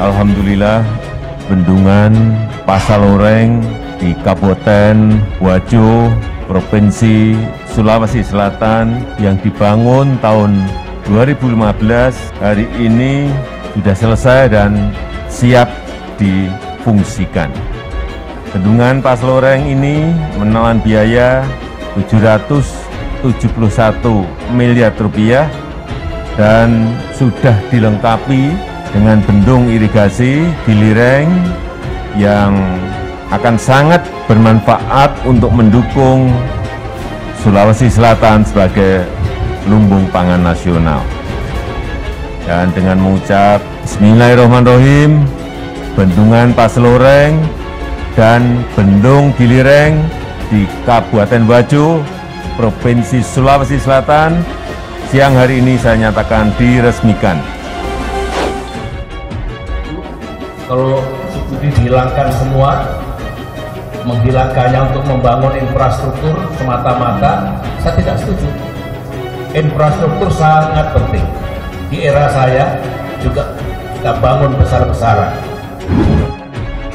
Alhamdulillah bendungan Pasaloreng di Kabupaten Wajo, Provinsi Sulawesi Selatan yang dibangun tahun 2015 hari ini sudah selesai dan siap difungsikan. Bendungan Pasloreng ini menelan biaya 771 miliar rupiah dan sudah dilengkapi dengan bendung irigasi Gilireng yang akan sangat bermanfaat untuk mendukung Sulawesi Selatan sebagai lumbung pangan nasional. Dan dengan mengucap Bismillahirrahmanirrahim, Bendungan Pasloreng dan Bendung Gilireng di Kabupaten Wajo, Provinsi Sulawesi Selatan, siang hari ini saya nyatakan diresmikan. Kalau subsidi dihilangkan semua, menghilangkannya untuk membangun infrastruktur semata-mata, saya tidak setuju. Infrastruktur sangat penting. Di era saya juga kita bangun besar-besaran.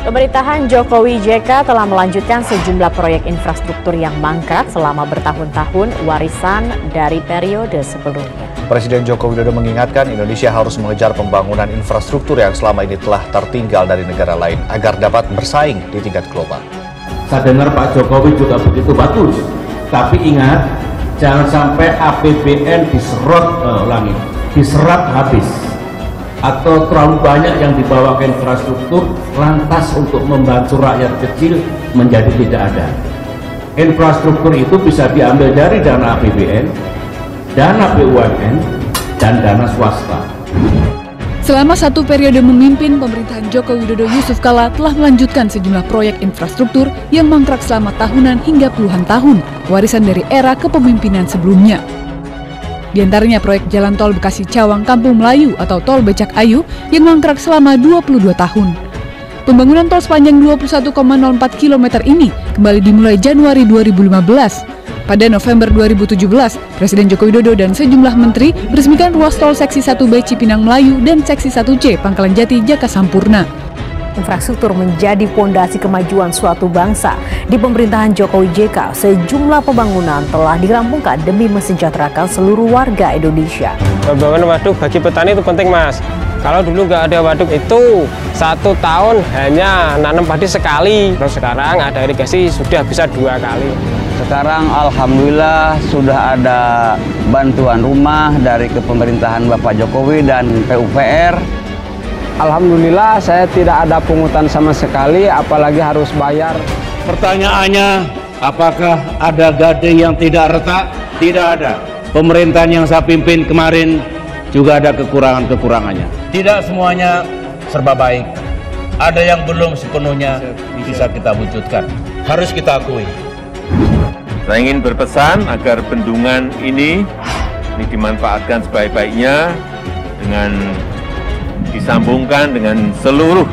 Pemerintahan Jokowi JK telah melanjutkan sejumlah proyek infrastruktur yang mangkrak selama bertahun-tahun warisan dari periode sebelumnya. Presiden Joko Widodo mengingatkan Indonesia harus mengejar pembangunan infrastruktur yang selama ini telah tertinggal dari negara lain agar dapat bersaing di tingkat global. Saya dengar Pak Jokowi juga begitu bagus, tapi ingat jangan sampai APBN diserot, uh, ulangi, diserap habis. Atau terlalu banyak yang dibawa ke infrastruktur lantas untuk membantu rakyat kecil menjadi tidak ada. Infrastruktur itu bisa diambil dari dana APBN dana BUMN dan dana swasta Selama satu periode memimpin, pemerintahan Joko Widodo Yusuf Kala telah melanjutkan sejumlah proyek infrastruktur yang mangkrak selama tahunan hingga puluhan tahun, warisan dari era kepemimpinan sebelumnya. Di antaranya proyek Jalan Tol Bekasi Cawang Kampung Melayu atau Tol Becak Ayu yang mangkrak selama 22 tahun. Pembangunan tol sepanjang 21,04 km ini kembali dimulai Januari 2015 pada November 2017, Presiden Joko Widodo dan sejumlah menteri meresmikan ruas tol seksi 1B Cipinang Melayu dan seksi 1C Pangkalan Jati Jaka Sampurna. Infrastruktur menjadi pondasi kemajuan suatu bangsa. Di pemerintahan Jokowi JK, sejumlah pembangunan telah dirampungkan demi mesejahterakan seluruh warga Indonesia. Pembangunan waduk bagi petani itu penting, Mas. Kalau dulu nggak ada waduk itu satu tahun hanya nanam padi sekali. Terus sekarang ada irigasi sudah bisa dua kali. Sekarang Alhamdulillah sudah ada bantuan rumah dari kepemerintahan Bapak Jokowi dan PUPR. Alhamdulillah saya tidak ada pungutan sama sekali, apalagi harus bayar. Pertanyaannya, apakah ada gade yang tidak retak? Tidak ada. Pemerintahan yang saya pimpin kemarin juga ada kekurangan-kekurangannya. Tidak semuanya serba baik. Ada yang belum sepenuhnya bisa kita wujudkan. Harus kita akui. Saya ingin berpesan agar bendungan ini ini dimanfaatkan sebaik-baiknya dengan disambungkan dengan seluruh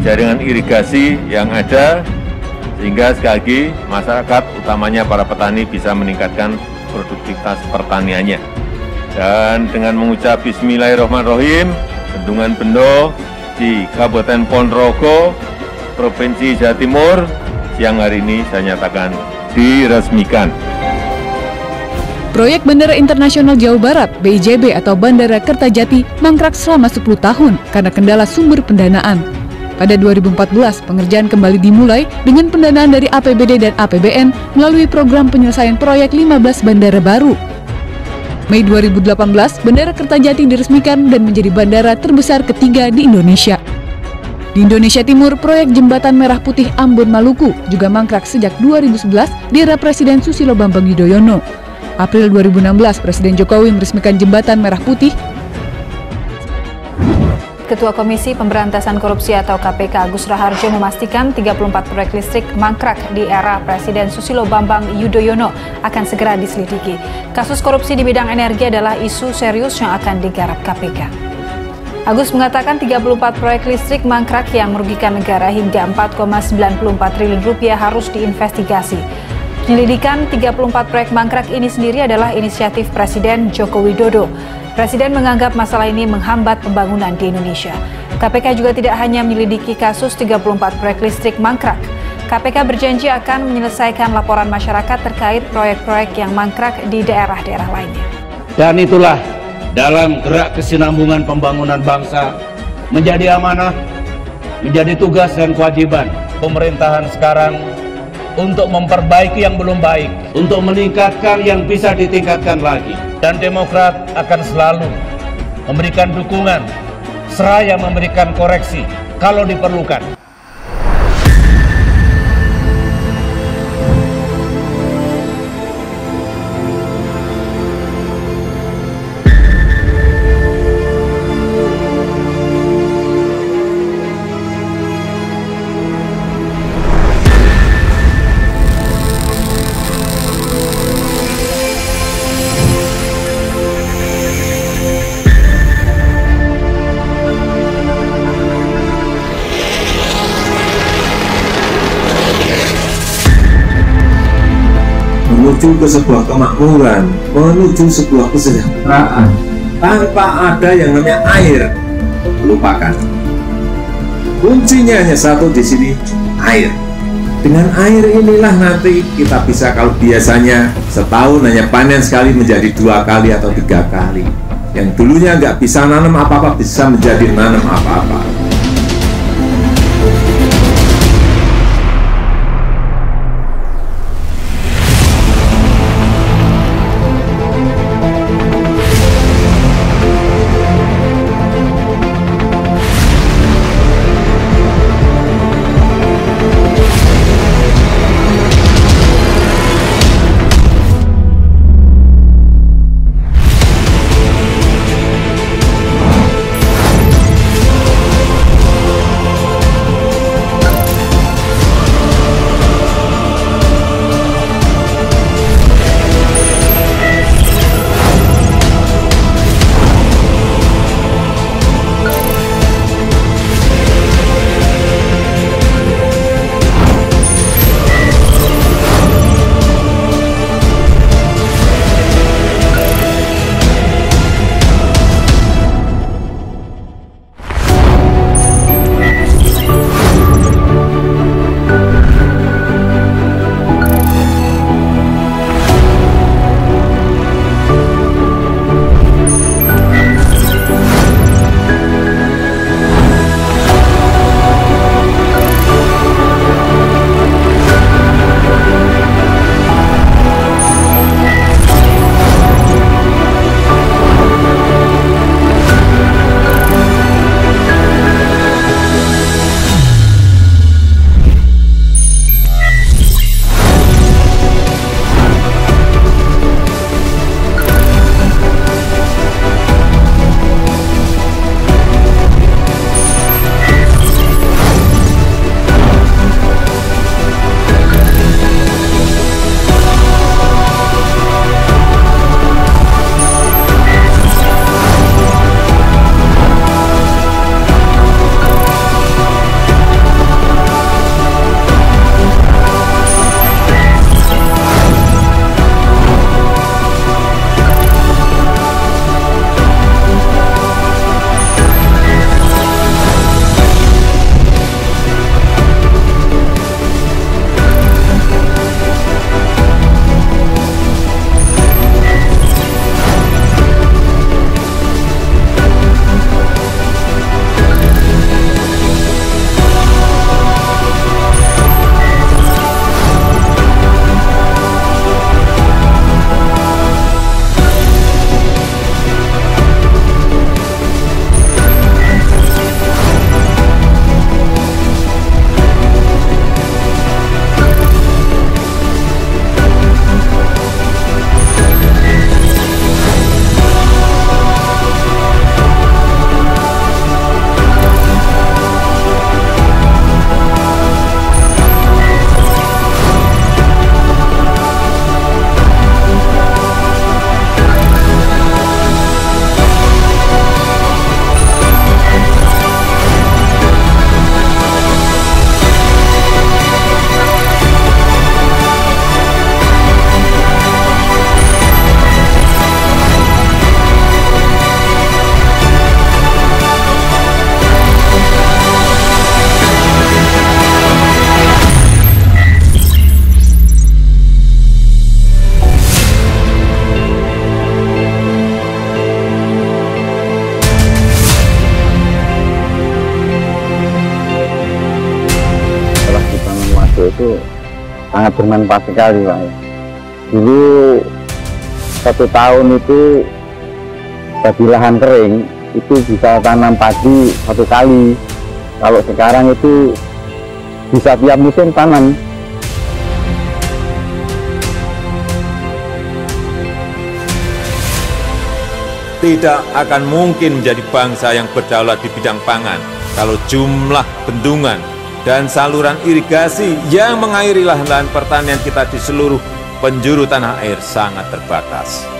jaringan irigasi yang ada sehingga sekali lagi masyarakat utamanya para petani bisa meningkatkan produktivitas pertaniannya. Dan dengan mengucap Bismillahirrahmanirrahim, Bendungan Bendo di Kabupaten Ponorogo, Provinsi Jawa Timur, siang hari ini saya nyatakan diresmikan. Proyek Bandara Internasional Jawa Barat (BIJB) atau Bandara Kertajati mangkrak selama 10 tahun karena kendala sumber pendanaan. Pada 2014, pengerjaan kembali dimulai dengan pendanaan dari APBD dan APBN melalui program penyelesaian proyek 15 bandara baru. Mei 2018, Bandara Kertajati diresmikan dan menjadi bandara terbesar ketiga di Indonesia. Di Indonesia Timur, proyek Jembatan Merah Putih Ambon Maluku juga mangkrak sejak 2011 di era Presiden Susilo Bambang Yudhoyono. April 2016, Presiden Jokowi meresmikan Jembatan Merah Putih Ketua Komisi Pemberantasan Korupsi atau KPK Agus Raharjo memastikan 34 proyek listrik mangkrak di era Presiden Susilo Bambang Yudhoyono akan segera diselidiki. Kasus korupsi di bidang energi adalah isu serius yang akan digarap KPK. Agus mengatakan 34 proyek listrik mangkrak yang merugikan negara hingga 4,94 triliun rupiah harus diinvestigasi. Penyelidikan 34 proyek mangkrak ini sendiri adalah inisiatif Presiden Joko Widodo. Presiden menganggap masalah ini menghambat pembangunan di Indonesia. KPK juga tidak hanya menyelidiki kasus 34 proyek listrik mangkrak. KPK berjanji akan menyelesaikan laporan masyarakat terkait proyek-proyek yang mangkrak di daerah-daerah lainnya. Dan itulah dalam gerak kesinambungan pembangunan bangsa menjadi amanah, menjadi tugas dan kewajiban pemerintahan sekarang untuk memperbaiki yang belum baik, untuk meningkatkan yang bisa ditingkatkan lagi. Dan Demokrat akan selalu memberikan dukungan, seraya memberikan koreksi kalau diperlukan. Menuju ke sebuah kemakmuran, menuju sebuah kesejahteraan. Tanpa ada yang namanya air, lupakan. Kuncinya hanya satu di sini, air. Dengan air inilah nanti kita bisa kalau biasanya setahun hanya panen sekali menjadi dua kali atau tiga kali. Yang dulunya nggak bisa nanam apa-apa bisa menjadi nanam apa-apa. Sangat bermanfaat sekali Pak. Dulu satu tahun itu bagi lahan kering itu bisa tanam padi satu kali. Kalau sekarang itu bisa tiap musim tanam. Tidak akan mungkin menjadi bangsa yang berdaulat di bidang pangan kalau jumlah bendungan dan saluran irigasi yang mengairi lahan-lahan pertanian kita di seluruh penjuru tanah air sangat terbatas.